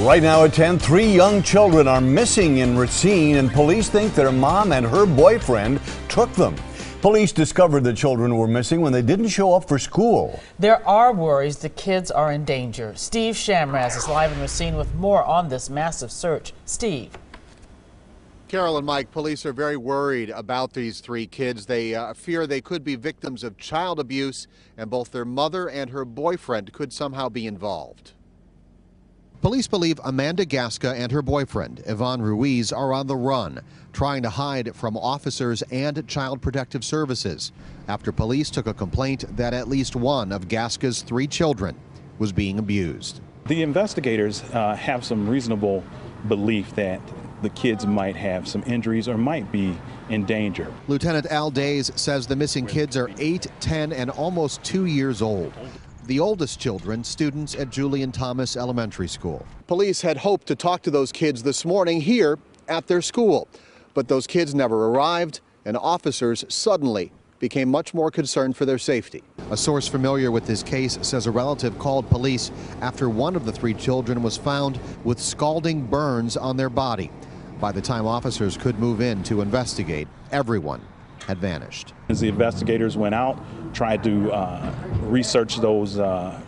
Right now at 10, three young children are missing in Racine, and police think their mom and her boyfriend took them. Police discovered the children were missing when they didn't show up for school. There are worries the kids are in danger. Steve Chamraz is live in Racine with more on this massive search. Steve. Carol and Mike, police are very worried about these three kids. They uh, fear they could be victims of child abuse, and both their mother and her boyfriend could somehow be involved. Police believe Amanda Gasca and her boyfriend, Yvonne Ruiz, are on the run, trying to hide from officers and Child Protective Services after police took a complaint that at least one of Gasca's three children was being abused. The investigators uh, have some reasonable belief that the kids might have some injuries or might be in danger. Lieutenant Al Days says the missing kids are 8, 10, and almost 2 years old. The oldest children, students at Julian Thomas Elementary School. Police had hoped to talk to those kids this morning here at their school, but those kids never arrived, and officers suddenly became much more concerned for their safety. A source familiar with this case says a relative called police after one of the three children was found with scalding burns on their body. By the time officers could move in to investigate, everyone had vanished. As the investigators went out, tried to uh, research those uh,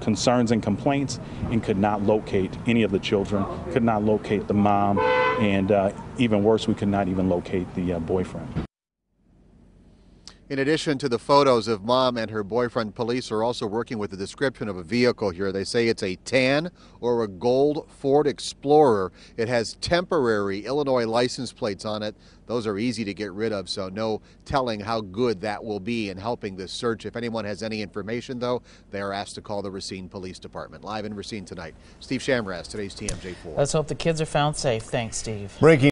concerns and complaints and could not locate any of the children, could not locate the mom, and uh, even worse, we could not even locate the uh, boyfriend. In addition to the photos of mom and her boyfriend, police are also working with the description of a vehicle here. They say it's a tan or a gold Ford Explorer. It has temporary Illinois license plates on it. Those are easy to get rid of, so no telling how good that will be in helping this search. If anyone has any information, though, they are asked to call the Racine Police Department. Live in Racine tonight, Steve Chamraz, today's TMJ4. Let's hope the kids are found safe. Thanks, Steve. Breaking